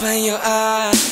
Open your eyes.